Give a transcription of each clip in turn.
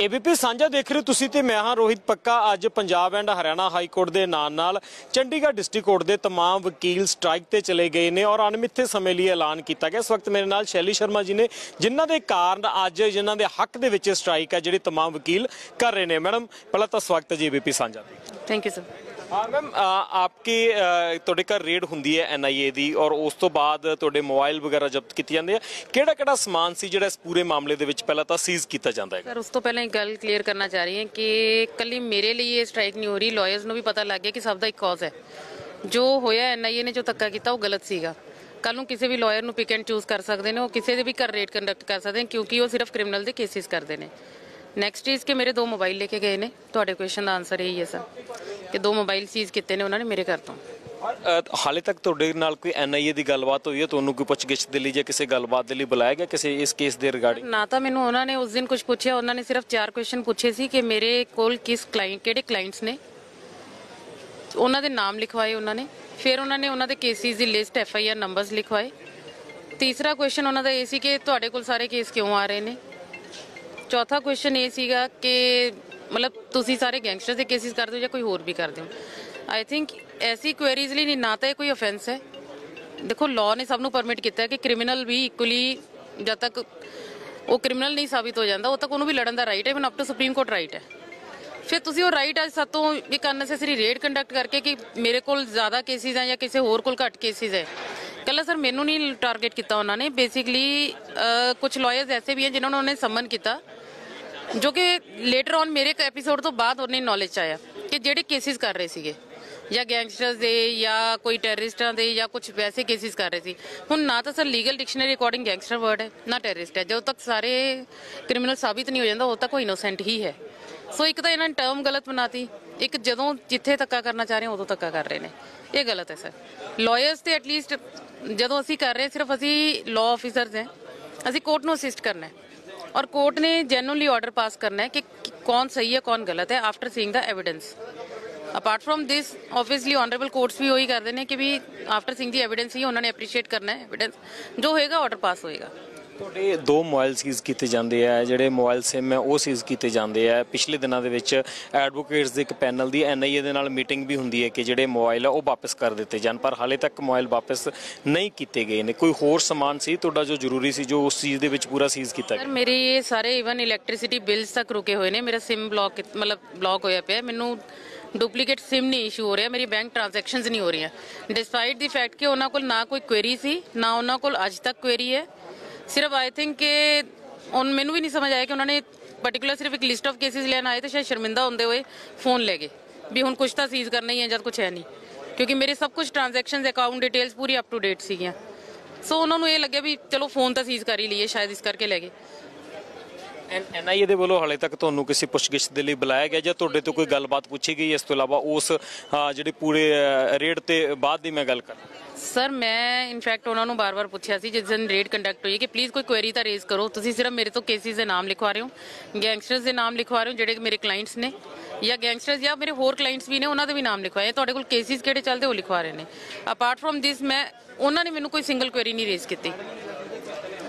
ABP ਸਾਂਝਾ ਦੇਖ ਰਹੇ ਹੋ ਤੁਸੀਂ ਤੇ ਮੈਂ ਹਾਂ ਰੋਹਿਤ ਪੱਕਾ ਅੱਜ Punjab and Haryana high court ਦੇ ਨਾਲ ਨਾਲ ਚੰਡੀਗੜ੍ਹ ਡਿਸਟ੍ਰਿਕਟ ਕੋਰਟ ਦੇ तमाम ਵਕੀਲ ਸਟ੍ਰਾਈਕ ਤੇ ਚਲੇ ਗਏ ਨੇ ਔਰ ਅਣਮਿੱਥੇ ਸਮੇਂ ਲਈ ਐਲਾਨ ਕੀਤਾ ਗਿਆ ਇਸ ਵਕਤ ਮੇਰੇ ਨਾਲ ਸ਼ੈਲੀ ਸ਼ਰਮਾ ਜੀ ਨੇ ਜਿਨ੍ਹਾਂ ਦੇ ਕਾਰਨ ਅੱਜ ਜਿਨ੍ਹਾਂ ਦੇ ਹੱਕ ਦੇ ਵਿੱਚ ਸਟ੍ਰਾਈਕ ਹੈ ਜਿਹੜੇ तमाम ਵਕੀਲ ਕਰ ਰਹੇ ਨੇ ਮੈਡਮ ਪਹਿਲਾਂ ਤਾਂ ਸਵਾਗਤ ਹੈ ਜੀ ਏਬੀਪੀ ਸਾਂਝਾ ਤੇ ਥੈਂਕ ਯੂ ਸਰ ਹਾਂ, ਮੈਮ ਆਪਕੀ ਤੁਹਾਡੇ ਘਰ ਰੇਡ ਹੁੰਦੀ ਹੈ ਐਨਆਈਏ ਦੀ ਔਰ ਉਸ ਤੋਂ ਬਾਅਦ ਤੁਹਾਡੇ ਮੋਬਾਈਲ ਵਗੈਰਾ ਜ਼ਬਤ ਕੀਤੇ ਜਾਂਦੇ ਆ ਕਿਹੜਾ ਕਿਹੜਾ ਸਮਾਨ ਸੀ ਜਿਹੜਾ ਇਸ ਪੂਰੇ ਮਾਮਲੇ ਦੇ ਵਿੱਚ ਪਹਿਲਾਂ ਤਾਂ ਸੀਜ਼ ਕੀਤਾ ਜਾਂਦਾ ਹੈ ਸਰ, ਉਸ ਤੋਂ ਪਹਿਲਾਂ ਇੱਕ ਗੱਲ ਕਲੀਅਰ ਕਰਨਾ ਚਾਹ ਰਹੀ ਹਾਂ ਕਿ ਕੱਲੀ ਮੇਰੇ ਲਈ ਇਹ ਸਟ੍ਰਾਈਕ ਨਹੀਂ ਹੋ ਰਹੀ। ਲਾਇਰਸ ਨੂੰ ਵੀ ਪਤਾ ਲੱਗ ਗਿਆ ਕਿ ਸਭ ਦਾ ਇੱਕ ਕਾਜ਼ ਹੈ। ਜੋ ਹੋਇਆ ਐਨਆਈਏ ਨੇ, ਜੋ ਧੱਕਾ ਕੀਤਾ, ਉਹ ਗਲਤ ਸੀਗਾ। ਕੱਲ ਨੂੰ ਕਿਸੇ ਵੀ ਲਾਇਰ ਨੂੰ ਪਿਕ ਐਂਡ ਚੂਜ਼ ਕਰ ਸਕਦੇ ਨੇ, ਉਹ ਕਿਸੇ ਦੇ ਵੀ ਘਰ ਰੇਡ ਕੰਡਕਟ ਕਰ ਸਕਦੇ ਨੇ, ਕਿਉਂਕਿ ਉਹ ਸਿਰਫ ਕ੍ਰਿਮੀਨਲ ਦੇ ਕੇਸਿਸ ਕਰਦੇ ਨੇ। ਨੈਕਸਟ ਇਜ਼ ਕਿ ਮੇਰੇ ਦੋ ਮੋਬਾਈਲ ਲੈ ਕੇ ਗਏ ਨੇ ਤੁਹਾਡੇ ਕੁਐਸਚਨ ਦਾ ਆਨਸਰ ਇਹੀ ਹੈ ਸਰ ਕਿ ਦੋ ਮੋਬਾਈਲ ਸੀਜ਼ ਕੀਤੇ ਨੇ ਉਹਨਾਂ ਨੇ ਮੇਰੇ ਘਰ ਤੋਂ ਅ, ਹਾਲੇ ਤੱਕ ਤੁਹਾਡੇ ਨਾਲ ਕੋਈ ਐਨਆਈਏ ਦੀ ਗੱਲਬਾਤ ਹੋਈ ਹੈ ਤੁਹਾਨੂੰ ਕੋਈ ਪੁੱਛਗਿੱਛ ਦੇ ਲਈ ਜਾਂ ਕਿਸੇ ਗੱਲਬਾਤ ਦੇ ਲਈ ਬੁਲਾਇਆ ਗਿਆ ਕਿਸੇ ਇਸ ਕੇਸ ਦੇ ਰਿਗਾਰਡਿੰਗ ਨਾ ਤਾਂ ਮੈਨੂੰ ਉਹਨਾਂ ਨੇ ਉਸ ਦਿਨ ਕੁਝ ਪੁੱਛਿਆ ਉਹਨਾਂ ਨੇ ਸਿਰਫ ਚਾਰ ਕੁਐਸਚਨ ਪੁੱਛੇ ਸੀ ਕਿ ਮੇਰੇ ਕੋਲ ਕਿਸ ਕਲਾਇੰਟ ਕਿਹੜੇ ਕਲਾਇੰਟਸ ਨੇ ਉਹਨਾਂ ਦੇ ਨਾਮ ਲਿਖਵਾਏ ਉਹਨਾਂ ਨੇ ਫਿਰ ਉਹਨਾਂ ਨੇ ਉਹਨਾਂ ਦੇ cases the list F I R numbers ਲਿਖਵਾਏ ਤੀਸਰਾ ਕੁਐਸਚਨ ਉਹਨਾਂ ਦਾ ਇਹ ਸੀ ਕਿ ਤੁਹਾਡੇ ਕੋਲ ਸਾਰੇ ਕੇਸ ਕਿਉਂ ਆ ਰਹੇ ਨੇ ਚੌਥਾ ਕੁਐਸਚਨ ਇਹ ਸੀਗਾ ਕਿ ਮਤਲਬ ਤੁਸੀਂ ਸਾਰੇ ਗੈਂਗਸਟਰ ਦੇ ਕੇਸਿਸ ਕਰਦੇ ਹੋ ਜਾਂ ਕੋਈ ਹੋਰ ਵੀ ਕਰਦੇ ਹੋ? ਆਈ ਥਿੰਕ ਐਸੀ ਕੁਐਰੀਜ਼ ਲਈ ਨਹੀਂ ਨਾ ਤਾਂ ਇਹ ਕੋਈ ਅਫੈਂਸ ਹੈ। ਦੇਖੋ ਲਾਅ ਨੇ ਸਭ ਨੂੰ ਪਰਮਿਟ ਕੀਤਾ ਹੈ ਕਿ ਕ੍ਰਿਮੀਨਲ ਵੀ ਇਕੁਅਲੀ ਜਦ ਤੱਕ ਉਹ ਕ੍ਰਿਮੀਨਲ ਨਹੀਂ ਸਾਬਿਤ ਹੋ ਜਾਂਦਾ, ਉਦੋਂ ਤੱਕ ਉਹਨੂੰ ਵੀ ਲੜਨ ਦਾ ਰਾਈਟ ਹੈ even up to supreme court right ਹੈ। ਫਿਰ ਤੁਸੀਂ ਉਹ ਰਾਈਟ ਅੱਜ ਸਾਤੋਂ ਇੱਕ ਅਨਨੈਸੈਸਰੀ ਰੇਡ ਕੰਡਕਟ ਕਰਕੇ ਕਿ ਮੇਰੇ ਕੋਲ ਜ਼ਿਆਦਾ ਕੇਸਿਸ ਹੈ ਜਾਂ ਕਿਸੇ ਹੋਰ ਕੋਲ ਘੱਟ ਕੇਸਿਸ ਹੈ। ਕੱਲਾ ਸਰ ਮੈਨੂੰ ਨਹੀਂ ਟਾਰਗੇਟ ਕੀਤਾ ਉਹਨਾਂ ਨੇ। ਬੇਸਿਕਲੀ ਕੁਝ ਲਾਇਰਸ ਐਸੇ ਵੀ ਹਨ ਜਿਨ੍ਹਾਂ ਨੂੰ ਉਹਨੇ ਸਮਨ ਕੀਤਾ। ਜੋ ਕਿ ਲੇਟਰ ਔਨ ਮੇਰੇ ਐਪੀਸੋਡ ਤੋਂ ਬਾਅਦ ਉਹਨੇ ਨੌਲੇਜ ਚ ਆਇਆ ਕਿ ਜਿਹੜੇ ਕੇਸਿਸ ਕਰ ਰਹੇ ਸੀਗੇ। ਜਾਂ ਗੈਂਗਸਟਰਸ ਦੇ, ਜਾਂ ਕੋਈ ਟੈਰਰਿਸਟਾਂ ਦੇ, ਜਾਂ ਕੁਝ ਵੈਸੇ ਕੇਸਿਸ ਕਰ ਰਹੇ ਸੀ। ਹੁਣ ਨਾ ਤਾਂ sir legal dictionary according gangster word ਹੈ, ਨਾ ਟੈਰਰਿਸਟ ਹੈ। ਜਦੋਂ ਤੱਕ ਸਾਰੇ ਕ੍ਰਿਮੀਨਲ ਸਾਬਿਤ ਨਹੀਂ ਹੋ ਜਾਂਦਾ, ਉਦੋਂ ਤੱਕ ਉਹ ਇਨੋਸੈਂਟ ਹੀ ਹੈ। ਸੋ ਇੱਕ ਤਾਂ ਇਹਨਾਂ ਨੇ ਟਰਮ ਗਲਤ ਬਣਾਤੀ। ਇੱਕ ਜਦੋਂ ਜਿੱਥੇ ਧੱਕਾ ਕਰਨਾ ਚਾਹ ਰਹੇ ਉਦੋਂ ਧੱਕਾ ਕਰ ਰਹੇ ਨੇ। ਇਹ ਗਲਤ ਹੈ ਸਰ। ਲਾਇਰਸ ਤੇ ਐਟਲੀਸਟ ਜਦੋਂ ਅਸੀਂ ਕਰ ਰਹੇ, ਸਿਰਫ ਅਸੀਂ ਲਾਅ ਆਫੀਸਰਸ ਹਾਂ। ਅਸੀਂ ਕੋਰਟ ਨੂੰ ਅਸਿਸਟ ਕਰਨਾ ਹੈ। ਔਰ ਕੋਰਟ ਨੇ ਜੈਨੂਅਲੀ ਆਰਡਰ ਪਾਸ ਕਰਨਾ ਹੈ ਕਿ ਕਿ ਕੌਣ ਸਹੀ ਹੈ, ਕੌਣ ਗਲਤ ਹੈ after seeing the evidence apart from this obviously honourable courts ਵੀ ਉਹੀ ਕਰਦੇ ਨੇ ਕਿ ਵੀ ਆਫਟਰ ਸੀਇੰਗ ਦੀ ਐਵੀਡੈਂਸ ਹੀ ਉਹਨਾਂ ਨੇ ਐਪਰੀਸ਼ੀਏਟ ਕਰਨਾ ਹੈ ਐਵੀਡੈਂਸ ਜੋ ਹੋਏਗਾ ਆਰਡਰ ਪਾਸ ਹੋਏਗਾ। ਤੁਹਾਡੇ ਦੋ ਮੋਬਾਈਲ ਸੀਜ਼ ਕੀਤੇ ਜਾਂਦੇ ਆ ਜਿਹੜੇ ਮੋਬਾਈਲ ਸਿਮ ਹੈ ਉਹ ਸੀਜ਼ ਕੀਤੇ ਜਾਂਦੇ ਆ। ਪਿਛਲੇ ਦਿਨਾਂ ਦੇ ਵਿੱਚ ਐਡਵੋਕੇਟਸ ਦੇ ਇੱਕ ਪੈਨਲ ਦੀ ਐਨਆਈਏ ਦੇ ਨਾਲ ਮੀਟਿੰਗ ਵੀ ਹੁੰਦੀ ਹੈ ਕਿ ਜਿਹੜੇ ਮੋਬਾਈਲ ਆ ਉਹ ਵਾਪਸ ਕਰ ਦਿੱਤੇ ਜਾਣ ਪਰ ਹਾਲੇ ਤੱਕ ਮੋਬਾਈਲ ਵਾਪਸ ਨਹੀਂ ਕੀਤੇ ਗਏ ਨੇ। ਕੋਈ ਹੋਰ ਸਮਾਨ ਸੀ ਤੁਹਾਡਾ ਜੋ ਜ਼ਰੂਰੀ ਸੀ ਜੋ ਉਸ ਚੀਜ਼ ਦੇ ਵਿੱਚ ਪੂਰਾ ਸੀਜ਼ ਕੀਤਾ ਸਰ ਗਿਆ? ਮੇਰੇ ਇਹ ਸਾਰੇ ਇਵਨ ਇਲੈਕਟ੍ਰਿਸਿਟੀ ਬਿੱਲਸ ਤੱਕ ਰੁਕੇ ਹੋਏ ਨੇ। ਮੇਰਾ ਸਿਮ ਬਲੌਕ ਮਤਲਬ ਬਲੌਕ ਹੋਇਆ ਪਿਆ। ਮੈਨੂੰ ਡੁਪਲੀਕੇਟ ਸਿਮ ਨਹੀਂ ਇਸ਼ੂ ਹੋ ਰਿਹਾ। ਮੇਰੀ ਬੈਂਕ ਟ੍ਰਾਂਜੈਕਸ਼ਨਸ ਨਹੀਂ ਹੋ ਰਹੀਆਂ। ਡਿਸਪਾਈਟ ਦੀ ਫੈਕਟ ਕਿ ਉਹਨਾਂ ਕੋਲ ਨਾ ਕੋਈ ਕੁਐਰੀ ਸੀ ਨਾ ਉਹਨਾਂ ਕੋਲ ਅੱਜ ਤੱਕ ਕੁਐਰੀ ਹੈ। ਸਿਰਫ ਆਈ ਥਿੰਕ ਕਿ ਹੁਣ ਮੈਨੂੰ ਵੀ ਨਹੀਂ ਸਮਝ ਆਇਆ ਕਿ ਉਹਨਾਂ ਨੇ ਪਾਰਟਿਕੂਲਰ ਸਿਰਫ ਇੱਕ ਲਿਸਟ ਆਫ ਕੇਸਿਸ ਲੈਣ ਆਏ ਤੇ ਸ਼ਾਇਦ ਸ਼ਰਮਿੰਦਾ ਹੁੰਦੇ ਹੋਏ ਫੋਨ ਲੈ ਗਏ। ਵੀ ਹੁਣ ਕੁਝ ਤਾਂ ਸੀਜ਼ ਕਰਨਾ ਹੀ ਹੈ ਜਦ ਕੁਝ ਹੈ ਨਹੀਂ। ਕਿਉਂਕਿ ਮੇਰੇ ਸਭ ਕੁਝ ਟ੍ਰਾਂਜੈਕਸ਼ਨਸ ਅਕਾਊਂਟ ਡਿਟੇਲਸ ਪੂਰੀ ਅਪ ਟੂ ਡੇਟ ਸੀਗੀਆਂ। ਸੋ ਉਹਨਾਂ ਨੂੰ ਇਹ ਲੱਗਿਆ ਵੀ ਚਲੋ ਫੋਨ ਤਾਂ ਸੀਜ਼ ਕਰ ਹੀ ਲਈਏ, ਸ਼ਾਇਦ ਇਸ ਕਰਕੇ ਲੈ ਗਏ। ਐਨਆਈਏ ਦੇ ਵੱਲੋਂ ਹਾਲੇ ਤੱਕ ਤੁਹਾਨੂੰ ਕਿਸੇ ਪੁੱਛਗਿੱਛ ਦੇ ਲਈ ਬੁਲਾਇਆ ਗਿਆ ਜਾਂ ਤੁਹਾਡੇ ਤੋਂ ਕੋਈ ਗੱਲਬਾਤ ਪੁੱਛੀ ਗਈ? ਇਸ ਤੋਂ ਇਲਾਵਾ ਉਸ ਜਿਹੜੇ ਪੂਰੇ ਰੇਡ ਤੇ ਬਾਅਦ ਦੀ ਮੈਂ ਗੱਲ ਕਰਾਂ। ਸਰ, ਮੈਂ ਇਨਫੈਕਟ ਉਹਨਾਂ ਨੂੰ ਬਾਰ-ਬਾਰ ਪੁੱਛਿਆ ਸੀ, ਜਿਸ ਦਿਨ ਰੇਡ ਕੰਡਕਟ ਹੋਈ ਕਿ ਪਲੀਜ਼ ਕੋਈ ਕੁਐਰੀ ਤਾਂ ਰੇਜ਼ ਕਰੋ। ਤੁਸੀਂ ਸਿਰਫ ਮੇਰੇ ਤੋਂ ਕੇਸਿਸ ਦੇ ਨਾਮ ਲਿਖਵਾ ਰਹੇ ਹੋ ਗੈਂਗਸਟਰਸ ਦੇ ਨਾਮ ਲਿਖਵਾ ਰਹੇ ਹੋ, ਜਿਹੜੇ ਮੇਰੇ ਕਲਾਇੰਟਸ ਨੇ, ਜਾਂ ਗੈਂਗਸਟਰਸ ਜਾਂ ਮੇਰੇ ਹੋਰ ਕਲਾਇੰਟਸ ਵੀ ਨੇ, ਉਹਨਾਂ ਦੇ ਵੀ ਨਾਮ ਲਿਖਵਾਏ। ਤੁਹਾਡੇ ਕੋਲ ਕੇਸਿਸ ਕਿਹੜੇ ਚੱਲਦੇ, ਉਹ ਲਿਖਵਾ ਰਹੇ ਨੇ। ਅਪਾਰਟ ਫਰਮ ਦਿਸ ਮੈਂ, ਉਹਨਾਂ ਨੇ ਮੈਨੂੰ ਕੋਈ ਸਿੰਗਲ ਕੁਐਰੀ ਨਹੀਂ ਰੇਜ਼ ਕੀਤੀ।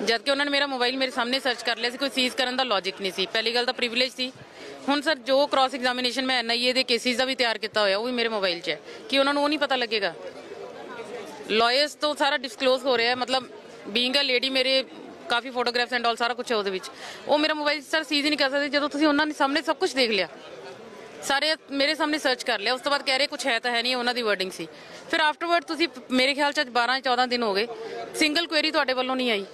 ਜਦ ਕਿ ਉਹਨਾਂ ਨੇ ਮੇਰਾ ਮੋਬਾਈਲ ਮੇਰੇ ਸਾਹਮਣੇ ਸਰਚ ਕਰ ਲਿਆ ਸੀ, ਕੋਈ ਸੀਜ਼ ਕਰਨ ਦਾ ਲੌਜੀਕ ਨਹੀਂ ਸੀ। ਪਹਿਲੀ ਗੱਲ ਤਾਂ ਪ੍ਰਿਵਿਲੇਜ ਸੀ। ਹੁਣ ਸਰ ਜੋ ਕ੍ਰਾਸ ਐਗਜ਼ਾਮੀਨੇਸ਼ਨ ਮੈਂ ਐਨਆਈਏ ਦੇ ਕੇਸਿਸ ਦਾ ਵੀ ਤਿਆਰ ਕੀਤਾ ਹੋਇਆ, ਉਹ ਵੀ ਮੇਰੇ ਮੋਬਾਈਲ 'ਚ ਹੈ। ਕਿ ਉਹਨਾਂ ਨੂੰ ਉਹ ਨਹੀਂ ਪਤਾ ਲੱਗੇਗਾ। ਲਾਇਰਸ ਤੋਂ ਸਾਰਾ ਡਿਸਕਲੋਜ਼ ਹੋ ਰਿਹਾ ਹੈ। ਮਤਲਬ ਬੀਇੰਗ ਅ ਲੇਡੀ ਮੇਰੇ ਕਾਫੀ ਫੋਟੋਗ੍ਰਾਫਸ ਐਂਡ ਆਲ ਸਾਰਾ ਕੁਝ ਹੈ ਉਹਦੇ ਵਿੱਚ। ਉਹ ਮੇਰਾ ਮੋਬਾਈਲ ਸਰ ਸੀਜ਼ ਨਹੀਂ ਕਰ ਸਕਦੇ। ਜਦੋਂ ਤੁਸੀਂ ਉਹਨਾਂ ਦੇ ਸਾਹਮਣੇ ਸਭ ਕੁਝ ਦੇਖ ਲਿਆ, ਸਾਰੇ ਮੇਰੇ ਸਾਹਮਣੇ ਸਰਚ ਕਰ ਲਿਆ, ਉਸ ਤੋਂ ਬਾਅਦ ਕਹਿ ਰਹੇ ਕੁਝ ਹੈ ਤਾਂ ਹੈ ਨਹੀਂ, ਉਹਨਾਂ ਦੀ ਵਰਡਿੰਗ ਸੀ। ਫਿਰ ਆਫਟਰਵਰਡ ਤੁਸੀਂ ਮੇਰੇ ਖਿਆਲ ਚ ਅੱਜ 12 14 ਦਿਨ ਹੋ ਗਏ। ਸਿੰਗਲ ਕੁਐਰੀ ਤੁਹਾਡੇ ਵੱਲੋਂ ਨਹੀਂ ਆਈ।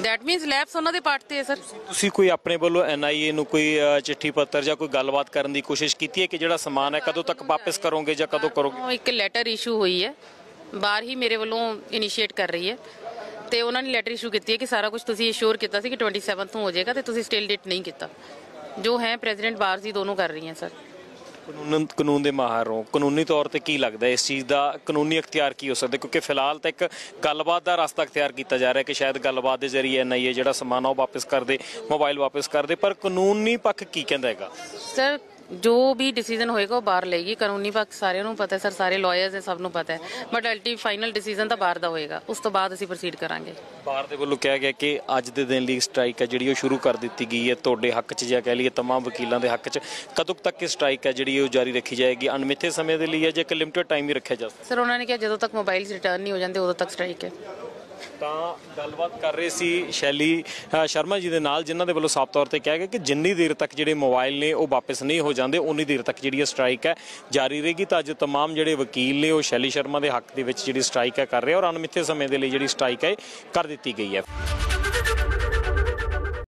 ਦੈਟ ਮੀਨਸ ਲੈਪਸ ਉਹਨਾਂ ਦੇ ਪਾਰਟ ਤੇ ਹੈ ਸਰ ਤੁਸੀਂ ਕੋਈ ਆਪਣੇ ਵੱਲੋਂ ਐਨਆਈਏ ਨੂੰ ਕੋਈ ਚਿੱਠੀ ਪੱਤਰ ਜਾਂ ਕੋਈ ਗੱਲਬਾਤ ਕਰਨ ਦੀ ਕੋਸ਼ਿਸ਼ ਕੀਤੀ ਹੈ ਕਿ ਜਿਹੜਾ ਸਮਾਨ ਹੈ ਕਦੋਂ ਤੱਕ ਵਾਪਸ ਕਰੋਗੇ ਜਾਂ ਕਦੋਂ ਕਰੋਗੇ? ਇੱਕ ਲੈਟਰ ਇਸ਼ੂ ਹੋਈ ਹੈ। ਬਾਹਰ ਹੀ ਮੇਰੇ ਵੱਲੋਂ ਇਨੀਸ਼ੀਏਟ ਕਰ ਰਹੀ ਹੈ। ਤੇ ਉਹਨਾਂ ਨੇ ਲੈਟਰ ਇਸ਼ੂ ਕੀਤੀ ਹੈ ਕਿ ਸਾਰਾ ਕੁਝ ਤੁਸੀਂ ਅਸ਼ੋਰ ਕੀਤਾ ਸੀ ਕਿ 27 ਨੂੰ ਹੋ ਜਾਏਗਾ ਤੇ ਤੁਸੀਂ ਸਟਿਲ ਡੇਟ ਨਹੀਂ ਕੀਤਾ। ਜੋ ਹੈ ਪ੍ਰੈਜ਼ੀਡੈਂਟ ਬਾਹਰ ਜੀ ਦੋਨੋਂ ਕਰ ਰਹੀਆਂ ਸਰ ਕਾਨੂੰਨ ਕਾਨੂੰਨ ਦੇ ਮਾਹਰ ਹੋ। ਕਾਨੂੰਨੀ ਤੌਰ ਤੇ ਕੀ ਲੱਗਦਾ ਇਸ ਚੀਜ਼ ਦਾ ਕਾਨੂੰਨੀ ਅਖਤਿਆਰ ਕੀ ਹੋ ਸਕਦਾ? ਕਿਉਂਕਿ ਫਿਲਹਾਲ ਤਾਂ ਇੱਕ ਗੱਲਬਾਤ ਦਾ ਰਸਤਾ ਅਖਤਿਆਰ ਕੀਤਾ ਜਾ ਰਿਹਾ ਕਿ ਸ਼ਾਇਦ ਗੱਲਬਾਤ ਦੇ ਜ਼ਰੀਏ ਐਨਆਈਏ ਜਿਹੜਾ ਸਮਾਨ ਆ ਉਹ ਵਾਪਸ ਕਰ ਦੇ, ਮੋਬਾਈਲ ਵਾਪਸ ਕਰ ਦੇ। ਪਰ ਕਾਨੂੰਨੀ ਪੱਖ ਕੀ ਕਹਿੰਦਾ ਹੈਗਾ? ਸਰ ਜੋ ਵੀ ਡਿਸੀਜਨ ਹੋਏਗਾ ਉਹ ਬਾਹਰ ਲਏਗੀ। ਕਾਨੂੰਨੀ ਪੱਖ ਸਾਰਿਆਂ ਨੂੰ ਪਤਾ ਹੈ ਸਰ ਸਾਰੇ ਲਾਇਰਸ ਨੇ ਸਭ ਨੂੰ ਪਤਾ ਹੈ। ਬਟ ਅਲਟੀ ਫਾਈਨਲ ਡਿਸੀਜਨ ਤਾਂ ਬਾਹਰ ਦਾ ਹੋਏਗਾ। ਉਸ ਤੋਂ ਬਾਅਦ ਅਸੀਂ ਪ੍ਰੋਸੀਡ ਕਰਾਂਗੇ। ਬਾਹਰ ਦੇ ਵੱਲੋਂ ਕਿਹਾ ਗਿਆ ਕਿ ਅੱਜ ਦੇ ਦਿਨ ਲਈ ਸਟ੍ਰਾਈਕ ਹੈ ਜਿਹੜੀ ਉਹ ਸ਼ੁਰੂ ਕਰ ਦਿੱਤੀ ਗਈ ਹੈ। ਤੁਹਾਡੇ ਹੱਕ 'ਚ ਜਾਂ ਕਹਿ ਲਈਏ ਤਮਾਮ ਵਕੀਲਾਂ ਦੇ ਹੱਕ 'ਚ ਕਦੋਂ ਤੱਕ ਇਹ ਸਟ੍ਰਾਈਕ ਹੈ ਜਿਹੜੀ ਉਹ ਜਾਰੀ ਰੱਖੀ ਜਾਏਗੀ? ਅਣਮਿੱਥੇ ਸਮੇਂ ਦੇ ਲਈ ਹੈ ਜਾਂ ਇੱਕ ਲਿਮਟਿਡ ਟਾਈਮ ਹੀ ਰੱਖਿਆ ਜਾਵੇ ਸਰ ਉਹਨਾਂ ਨੇ ਕਿਹਾ ਜਦੋਂ ਤੱਕ ਮੋਬਾਈਲ ਰਿਟਰਨ ਨਹੀਂ ਹੋ ਜਾਂਦੇ ਉਦੋਂ ਤੱਕ ਸਟ੍ਰਾਈਕ ਹੈ। ਤਾਂ ਗੱਲਬਾਤ ਕਰ ਰਹੇ ਸੀ ਸ਼ੈਲੀ ਅ, ਸ਼ਰਮਾ ਜੀ ਦੇ ਨਾਲ ਜਿਨ੍ਹਾਂ ਦੇ ਵੱਲੋਂ ਸਾਫ਼ ਤੌਰ ਤੇ ਕਿਹਾ ਗਿਆ ਕਿ ਜਿੰਨੀ ਦੇਰ ਤੱਕ ਜਿਹੜੇ ਮੋਬਾਈਲ ਨੇ ਉਹ ਵਾਪਸ ਨਹੀਂ ਹੋ ਜਾਂਦੇ ਉਨੀ ਦੇਰ ਤੱਕ ਜਿਹੜੀ ਇਹ ਸਟ੍ਰਾਈਕ ਹੈ ਜਾਰੀ ਰਹੇਗੀ ਤਾਂ ਅੱਜ तमाम ਜਿਹੜੇ ਵਕੀਲ ਨੇ ਉਹ ਸ਼ੈਲੀ ਸ਼ਰਮਾ ਦੇ ਹੱਕ ਦੇ ਵਿੱਚ ਜਿਹੜੀ ਸਟ੍ਰਾਈਕ ਹੈ ਕਰ ਰਹੇ ਔਰ ਅਣਮਿੱਥੇ ਸਮੇਂ ਦੇ ਲਈ ਜਿਹੜੀ ਸਟ੍ਰਾਈਕ ਹੈ ਕਰ ਦਿੱਤੀ ਗਈ ਹੈ